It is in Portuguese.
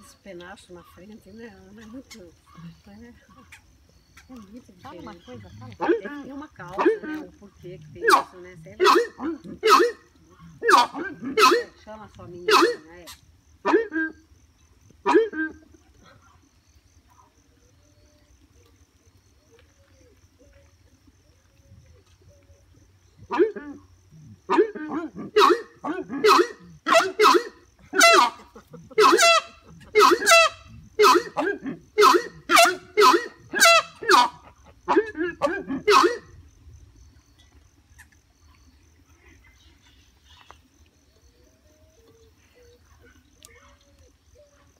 esse penacho na frente, né? né? É muito. É, é muito Fala uma coisa, fala. Ter uma hum. causa, né? Hum. O porquê que tem isso, né? Sei lá. Chama a sua menina, né? Mm-hmm.